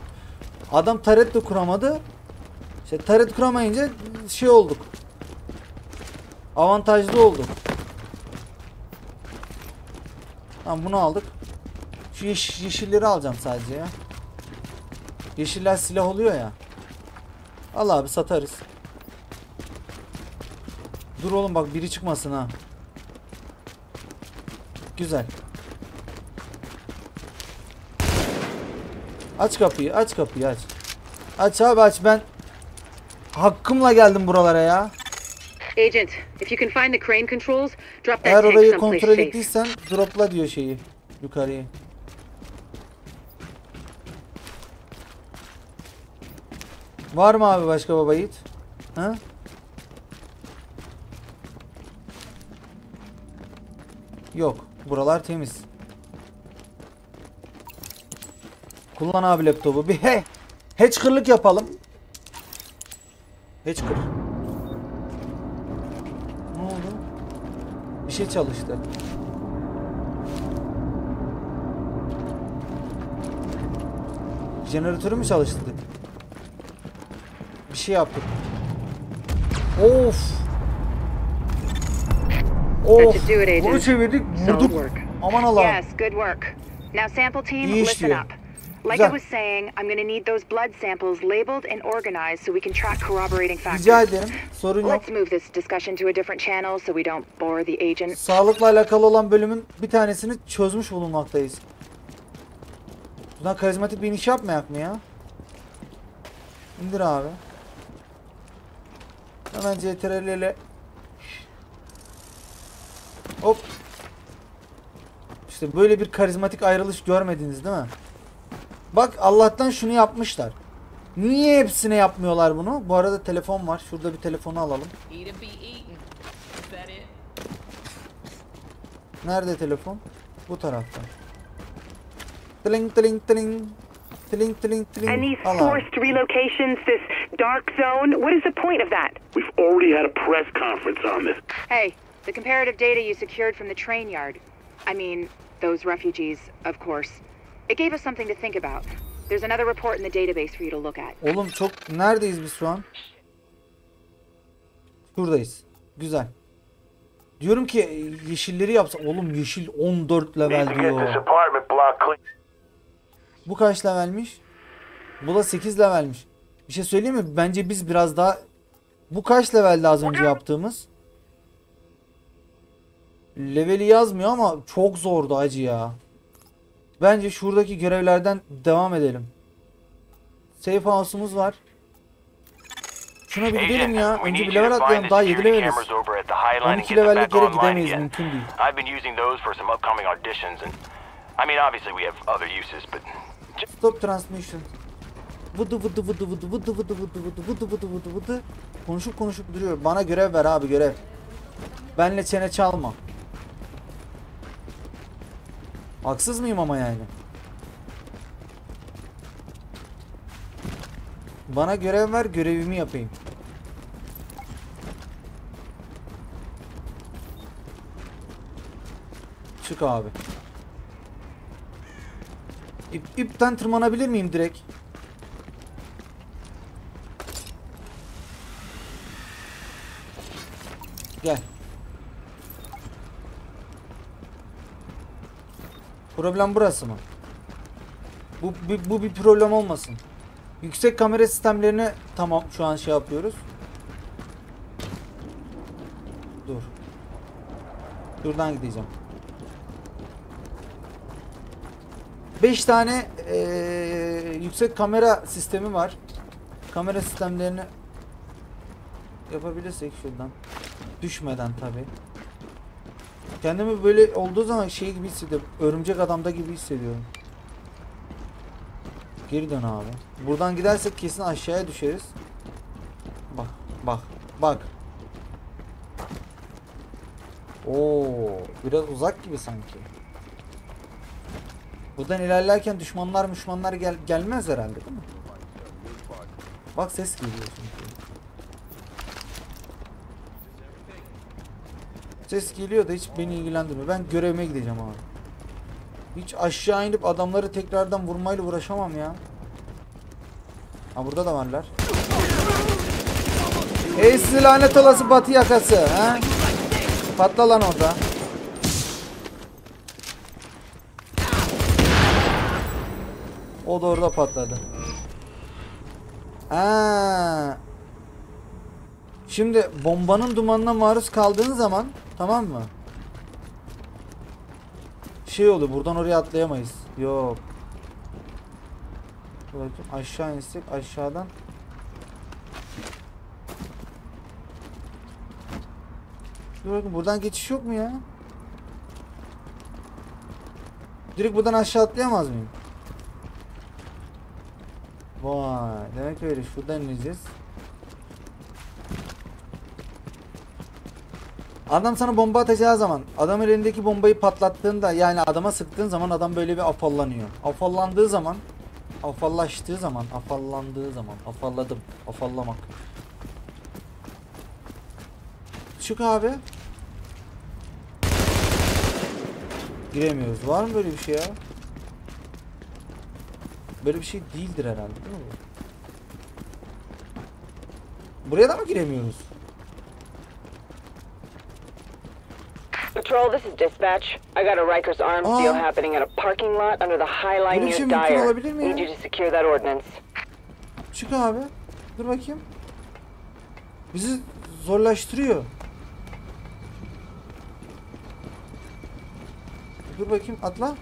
Adam taret de kuramadı. İşte taret kuramayınca şey olduk. Avantajlı olduk. Tamam bunu aldık. Şu yeş- yeşilleri alacağım sadece ya. Yeşiller silah oluyor ya. Al abi satarız. Dur oğlum bak biri çıkmasın ha. Güzel. Aç kapıyı, aç kapıyı, aç. Aç abi aç ben hakkımla geldim buralara ya. Agent, if you can find the crane controls, drop that Eğer orayı kontrol ettiysen dropla diyor şeyi yukarıyı. Var mı abi başka baba yiğit? Ha? Yok. Buralar temiz. Kullan abi laptopu. Bir he. Hatchker'lık yapalım. Hatchker. Ne oldu? Bir şey çalıştı. Jeneratörü mü çalıştırdık? Bir şey yaptık. Of. Of. Bunu çevirdik, vurduk. Aman Allah'ım. Yes, good work. Now, sample team, listen up. Like Güzel. I was saying, I'm to need those blood samples labeled and organized so we can track corroborating factors. Rica ederim. Sorun yok. Let's move this discussion to a different channel so we don't bore the agent. Sağlıkla alakalı olan bölümün bir tanesini çözmüş bulunmaktayız. Buradan karizmatik bir iniş yapmayak mı ya? İndir abi. Hemen CTRL ile Hop. İşte böyle bir karizmatik ayrılış görmediniz değil mi? Bak Allah'tan şunu yapmışlar. Niye hepsine yapmıyorlar bunu? Bu arada telefon var. Şurada bir telefonu alalım. Nerede telefon? Bu tarafta. Tling tling tling. Tling tling tling. And these forced relocations, this dark zone, what is the point of that? We've already had a press conference on this. Hey, the comparative data you secured from the train yard. I mean, those refugees, of course. It gave us something to think about. There's another report in the database for you to look at. Oğlum çok neredeyiz biz şu an? Şuradayız. Güzel. Diyorum ki e, yeşilleri yapsa. Oğlum yeşil 14 level Need to get this diyor. apartment block clean. Bu kaç levelmiş? Bu da 8 levelmiş. Bir şey söyleyeyim mi? Bence biz biraz daha... Bu kaç levelde az önce yaptığımız? Leveli yazmıyor ama çok zordu acı ya. Bence şuradaki görevlerden devam edelim. Safe house'umuz var. Şuna bir gidelim ya. Önce bir level atlayalım. Daha 7 security leveliz. cameras over at the High Line and 12 get them levellik yere gidemeyiz. Mümkün değil. Stop transmission. Vıdı vıdı vıdı vıdı vıdı vıdı vıdı vıdı vıdı vıdı vıdı vıdı. Konuşup konuşup duruyor. Bana görev ver abi görev. Benle çene çalma. Haksız mıyım ama yani? Bana görev ver görevimi yapayım. Çık abi. İp, ipten tırmanabilir miyim direkt? Gel. Problem burası mı? Bu, bu, bu bir problem olmasın. Yüksek kamera sistemlerini tamam şu an şey yapıyoruz. Dur. Şuradan gideceğim. 5 tane eee, yüksek kamera sistemi var. Kamera sistemlerini yapabilirsek şuradan. Düşmeden tabi. Kendimi böyle olduğu zaman şey gibi hissediyorum. Örümcek adamda gibi hissediyorum. Geri dön abi. Buradan gidersek kesin aşağıya düşeriz. Bak, bak, bak. Oo, biraz uzak gibi sanki. Buradan ilerlerken düşmanlar düşmanlar gel gelmez herhalde değil mi? Bak ses geliyor çünkü. Ses geliyor da hiç beni ilgilendirmiyor. Ben görevime gideceğim abi. Hiç aşağı inip adamları tekrardan vurmayla uğraşamam ya. Ha burada da varlar. Ey sizi lanet olası batı yakası ha? Patla lan orada. O da orada patladı. Ha. Şimdi bombanın dumanına maruz kaldığın zaman tamam mı? Şey oldu buradan oraya atlayamayız. Yok. Bakayım, aşağı insek aşağıdan. Dur bakayım buradan geçiş yok mu ya? Direkt buradan aşağı atlayamaz mıyım? Vay demek öyle şuradan ineceğiz. Adam sana bomba atacağı zaman adam elindeki bombayı patlattığında yani adama sıktığın zaman adam böyle bir afallanıyor. Afallandığı zaman afallaştığı zaman afallandığı zaman afalladım afallamak. Çık abi. Giremiyoruz. Var mı böyle bir şey ya? Böyle bir şey değildir herhalde değil mi bu? Buraya da mı giremiyoruz? Patrol, this is dispatch. I got a Rikers arms Aa. deal happening at a parking lot under the High Line near şey Dyer. Need you to secure that ordnance. Çık abi. Dur bakayım. Bizi zorlaştırıyor. Dur bakayım atla.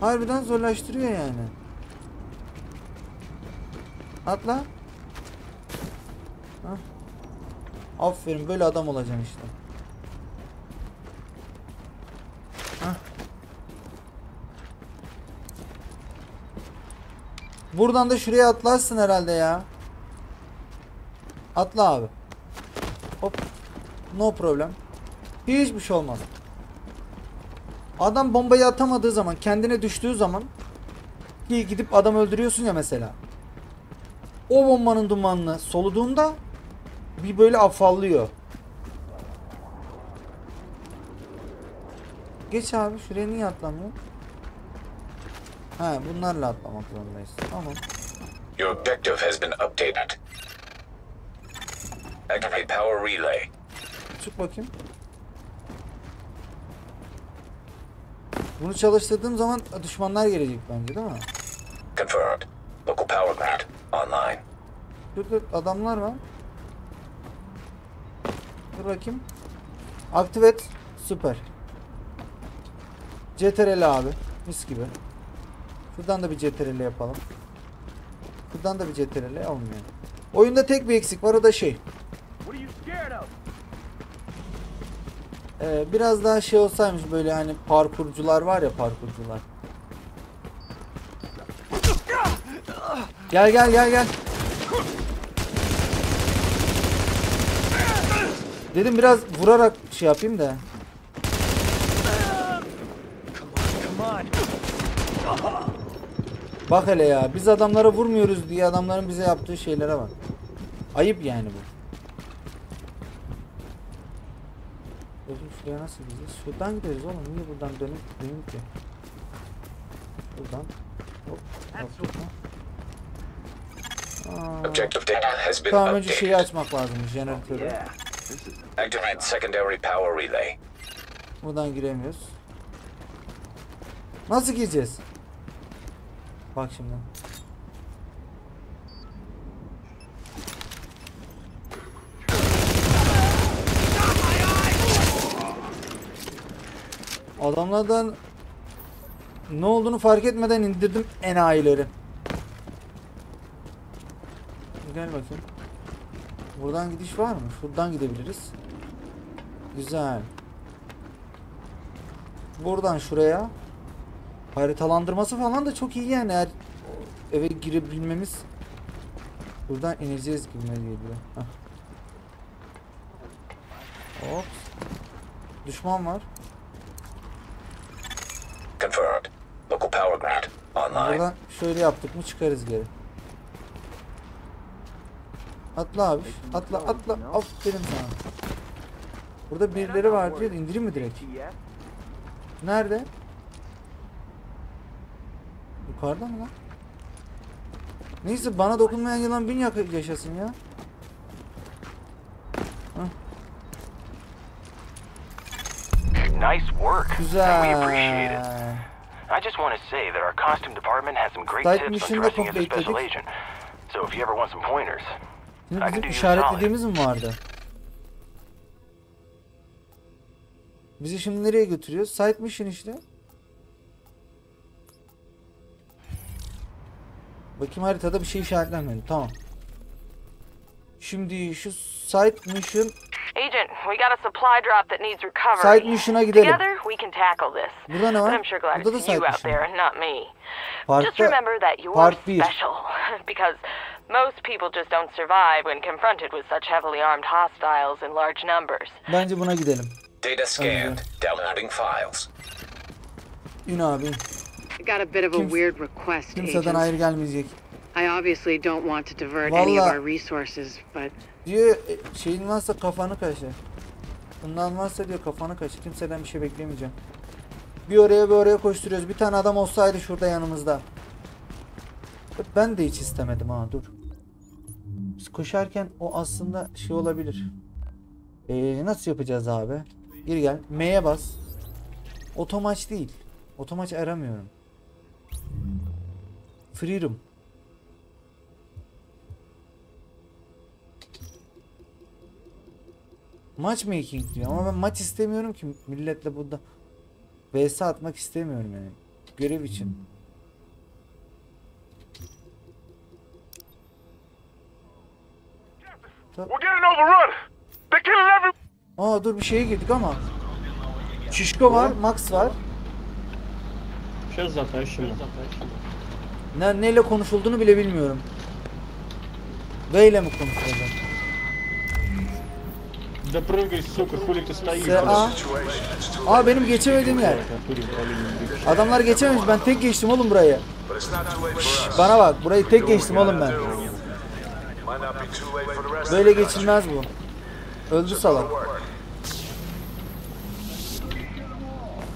Harbiden zorlaştırıyor yani. Atla. Hah. Aferin böyle adam olacaksın işte. Buradan da şuraya atlarsın herhalde ya. Atla abi. Hop. No problem. Hiçbir şey olmaz. Adam bombayı atamadığı zaman, kendine düştüğü zaman ki gidip adam öldürüyorsun ya mesela. O bombanın dumanını soluduğunda bir böyle afallıyor. Geç abi şuraya niye atlamıyor? Ha bunlarla atlamak zorundayız. Tamam. Your objective has been updated. Activate power relay. Çık bakayım. Bunu çalıştırdığım zaman düşmanlar gelecek bence değil mi? Confirmed. Local power grid online. Dur dur adamlar var. Dur bakayım. Aktive et. Süper. CTRL abi. Mis gibi. Şuradan da bir CTRL yapalım. Buradan da bir CTRL olmuyor. Oyunda tek bir eksik var o da şey. Ee, biraz daha şey olsaymış böyle hani parkurcular var ya parkurcular. Gel gel gel gel. Dedim biraz vurarak şey yapayım da. Come on. Bak hele ya biz adamlara vurmuyoruz diye adamların bize yaptığı şeylere bak. Ayıp yani bu. Oğlum şuraya nasıl gideceğiz? Şuradan gideriz oğlum. Niye buradan dönüp dönüp ki? Buradan. Hop. hop. Aa, Objective data has been Tamam önce şeyi updated. açmak lazım jeneratörü. Activate secondary power relay. Buradan giremiyoruz. Nasıl gireceğiz? Bak şimdi. Adamlardan ne olduğunu fark etmeden indirdim enayileri. Gel bakayım. Buradan gidiş var mı? Şuradan gidebiliriz. Güzel. Buradan şuraya. Haritalandırması falan da çok iyi yani. Eğer eve girebilmemiz. Buradan ineceğiz gibi geliyor. Hop. Düşman var. Confirmed. Local power grid online. Buradan şöyle yaptık mı çıkarız geri. Atla abi. Atla atla. Aferin sana. Burada birileri var diyor. İndireyim mi direkt? Nerede? Yukarıda mı lan? Neyse bana dokunmayan yılan bin yaşasın ya. Nice work. We appreciate it. I just want to say that our costume department has some great tips on dressing as a special agent. So if you ever want some pointers, Şimdi bizim işaretlediğimiz mi vardı? Bizi şimdi nereye götürüyor? Site mission işte. Bakayım haritada bir şey işaretlenmedi. Tamam. Şimdi şu site mission Agent, we got a supply drop that needs recovery. Site mission'a gidelim. Together, we can tackle this. Burada ne var? But I'm sure glad Burada da it's you out there, not me. Just remember that you're special. [LAUGHS] because most people just don't survive when confronted with such heavily armed hostiles in large numbers. Bence buna gidelim. Data scanned. Downloading files. İn abi. Got a bit of a weird request, Kimseden hayır gelmeyecek. I obviously don't want to divert any of our resources, but Diyor e, şeyin varsa kafanı kaşı. Bundan varsa diyor kafanı kaşı. Kimseden bir şey beklemeyeceğim. Bir oraya bir oraya koşturuyoruz. Bir tane adam olsaydı şurada yanımızda. Ben de hiç istemedim ha dur. Biz koşarken o aslında şey olabilir. Ee, nasıl yapacağız abi? Gir gel. M'ye bas. Otomaç değil. Otomaç aramıyorum. Freedom. Matchmaking diyor ama ben maç istemiyorum ki milletle burada. VS atmak istemiyorum yani. Görev için. Aa dur bir şeye girdik ama. Şişko var, Max var. Сейчас затащим. Ne, neyle konuşulduğunu bile bilmiyorum. V ile mi konuşulacak? Да прыгай, сука, хули ты стоишь? SA. Aa benim geçemediğim yer. Adamlar geçememiş. Ben tek geçtim oğlum burayı. But it's not too late for us. Bana bak burayı tek geçtim oğlum ben. Might not be too late for the rest Böyle of the geçilmez bu. Öldü salak.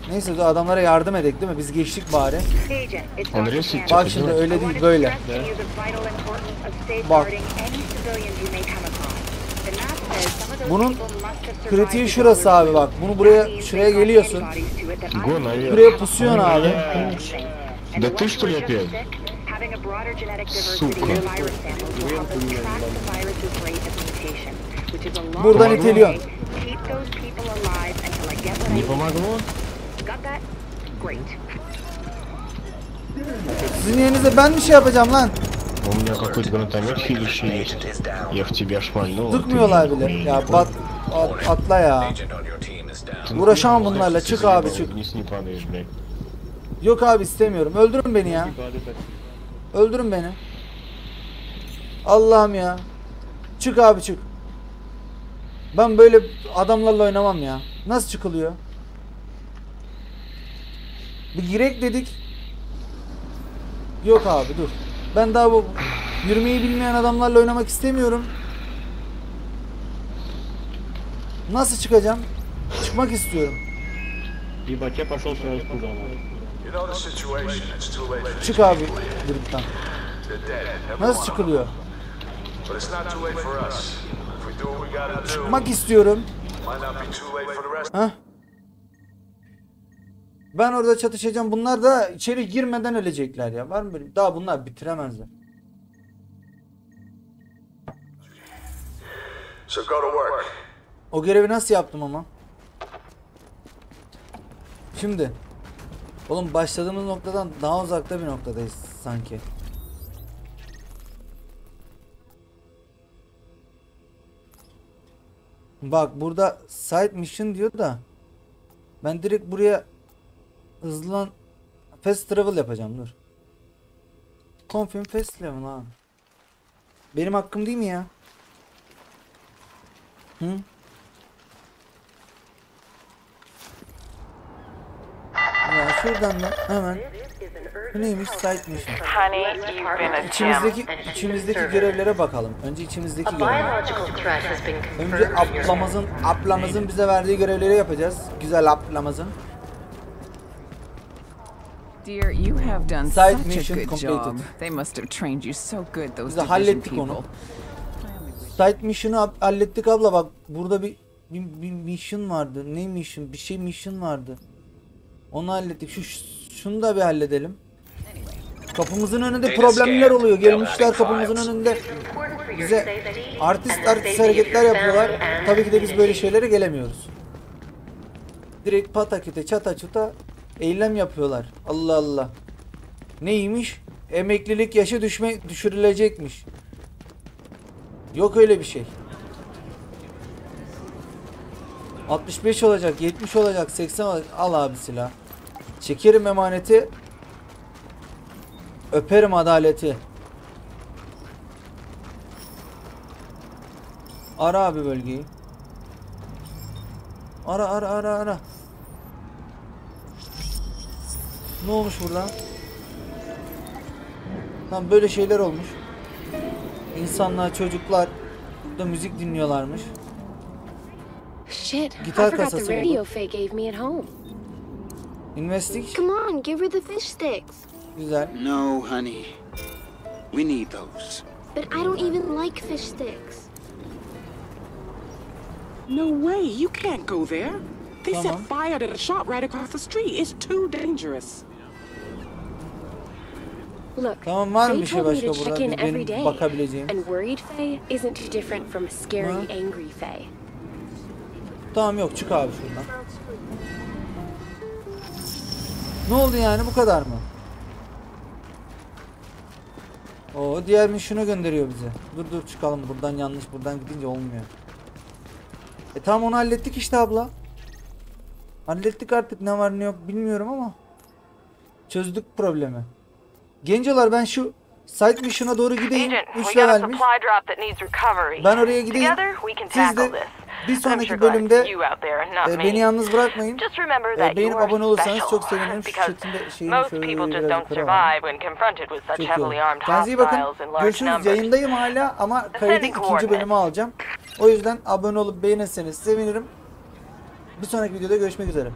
Neyse dur adamlara yardım edek değil mi? Biz geçtik bari. Agent, it's Он Dr. ресит, Campbell. Bak şimdi I öyle wanted değil to böyle. stress to you the vital importance of Bak. safeguarding any civilians you may come across. The map says some of those Bunun people must have survived kritiği the şurası abi bak. Bunu buraya vaccines. şuraya They've got geliyorsun. antibodies to it that I Го don't наверх. Buraya pusuyorsun abi. And Да the ты ones что who ли are just опять? sick, having a broader genetic diversity Сука. of virus samples will help us track the virus's rate of mutation, which is a long Buradan way iteliyorsun. away. Keep those people alive until I get what I Не need. помогло? Got that? Great. Sizin yerinizde ben bir şey yapacağım lan. У меня какой-то гранатомет хилищий есть. Я в тебя шмальнул. а ты- Sıkmıyorlar bile. Ya bat, at- atla ya. Agent on your team is down. Uğraşamam bunlarla. Çık abi çık. Вниз не падаешь, блядь. Yok abi istemiyorum. Öldürün beni ya. Öldürün beni. Allah'ım ya. Çık abi çık. Ben böyle adamlarla oynamam ya. Nasıl çıkılıyor? Bir girek dedik. Yok abi dur. Ben daha bu yürümeyi bilmeyen adamlarla oynamak istemiyorum. Nasıl çıkacağım? Çıkmak istiyorum. Çık abi gruptan. Nasıl çıkılıyor? Çıkmak istiyorum. Hah? Ben orada çatışacağım. Bunlar da içeri girmeden ölecekler ya. Var mı böyle? Daha bunlar bitiremezler. So go to work. O görevi nasıl yaptım ama? Şimdi. Oğlum başladığımız noktadan daha uzakta bir noktadayız sanki. Bak burada side mission diyor da ben direkt buraya hızlan fast travel yapacağım dur. Confirm fast travel ha. Benim hakkım değil mi ya? Hı? Ya şuradan da hemen bu neymiş site mission. İçimizdeki içimizdeki görevlere bakalım. Önce içimizdeki görevler. Önce ablamızın ablamızın bize verdiği görevleri yapacağız. Güzel ablamızın. Dear, you have done Side such a good completed. job. They must have trained you so good, those Biz hallettik people. onu. Site mission'ı hallettik abla bak. Burada bir, bir, bir mission vardı. Ne mission? Bir şey mission vardı. Onu hallettik. Şu şunu da bir halledelim. Kapımızın önünde problemler oluyor. Gelmişler kapımızın önünde bize artist artist hareketler yapıyorlar. Tabii ki de biz böyle şeylere gelemiyoruz. Direkt patakite çata çuta eylem yapıyorlar. Allah Allah. Neymiş? Emeklilik yaşı düşme düşürülecekmiş. Yok öyle bir şey. 65 olacak, 70 olacak, 80 olacak. Al abi silah. Çekerim emaneti. Öperim adaleti. Ara abi bölgeyi. Ara ara ara ara. Ne olmuş burada? Tam böyle şeyler olmuş. İnsanlar, çocuklar da müzik dinliyorlarmış. Shit, I Gitar forgot the kasası radio. Faye gave me at home. Investik. Come on, give her the fish sticks. Güzel. No, honey. We need those. But I don't even like fish sticks. No way, you can't go there. They set fire to the shop right across the street. It's too dangerous. Look, Tamam var mı bir şey başka burada bir- benim day. bakabileceğim? And worried Faye isn't too different from scary, angry Faye. Tamam yok çık abi şuradan. Ne oldu yani bu kadar mı? O diğer mission'u gönderiyor bize. Dur dur çıkalım buradan yanlış buradan gidince olmuyor. E tamam onu hallettik işte abla. Hallettik artık ne var ne yok bilmiyorum ama. Çözdük problemi. Gencolar ben şu side mission'a doğru gideyim. Agent, 3 we got a levelmiş. Ben oraya gideyim. Siz de bir sonraki bölümde e, beni yalnız bırakmayın. E, beğenip abone olursanız çok sevinirim. Şu chatinde şeyini şöyle people just biraz don't yukarı alayım. survive when confronted with such Çok iyi oldu. heavily armed Kendinize iyi bakın. Görüşürüz. Yayındayım hala ama kaydı ikinci bölümü alacağım. O yüzden abone olup beğenirseniz sevinirim. Bir sonraki videoda görüşmek üzere.